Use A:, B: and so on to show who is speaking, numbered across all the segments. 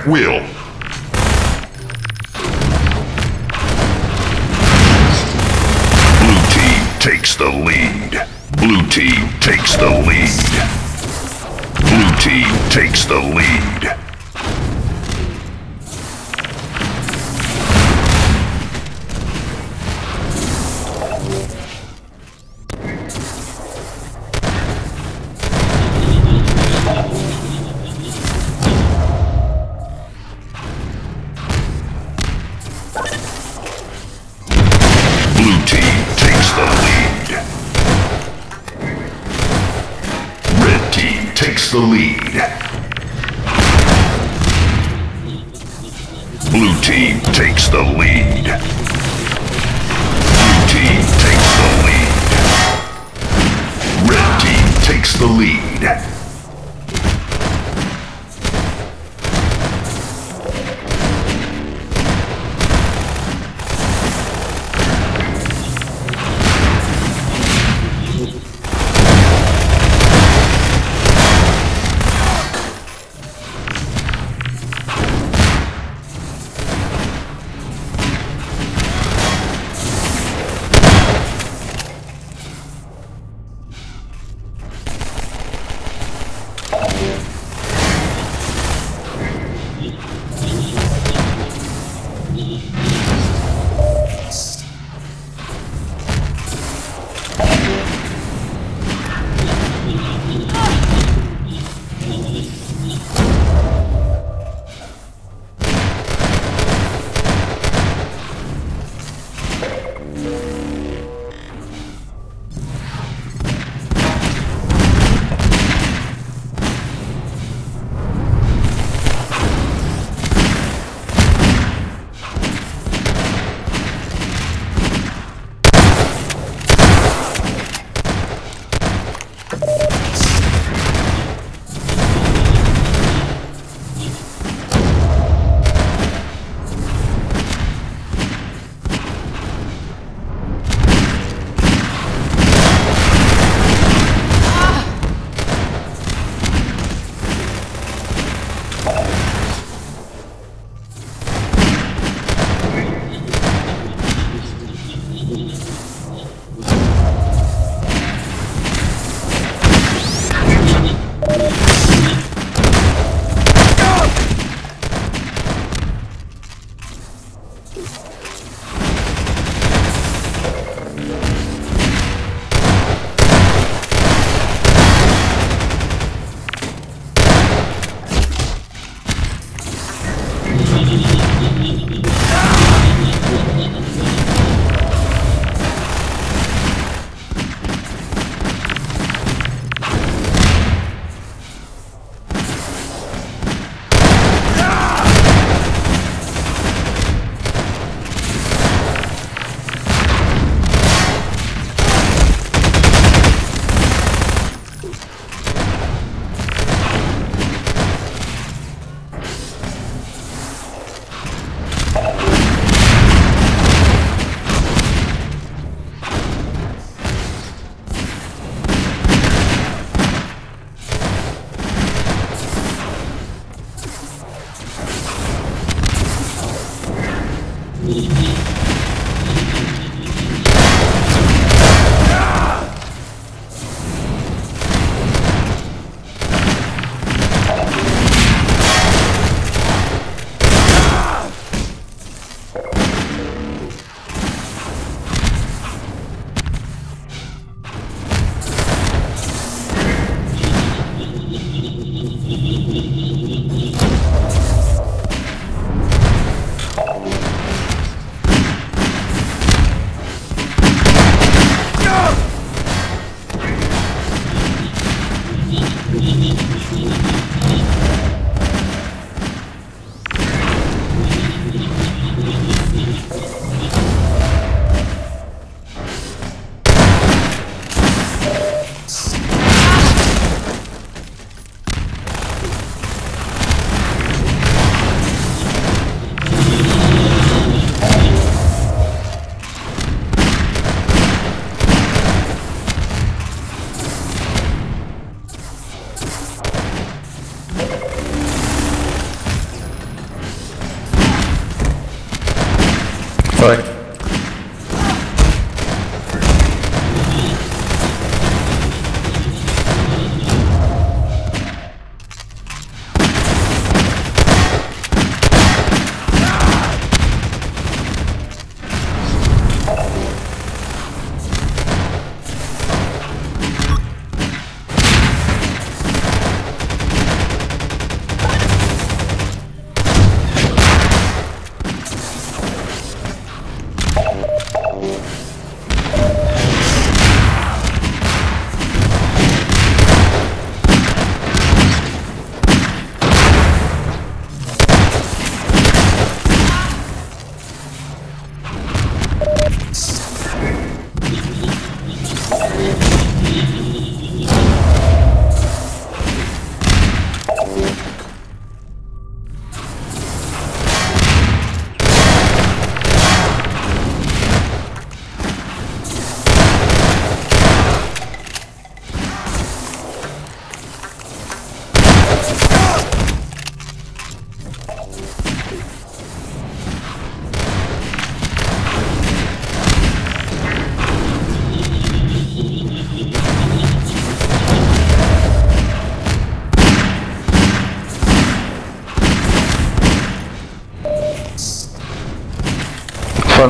A: at will. Blue team takes the lead. Blue team takes the lead. Blue team takes the lead. Takes the lead. Blue team takes the lead. Blue team takes the lead. Red team takes the lead. 你的
B: Sorry.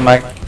B: Full mic.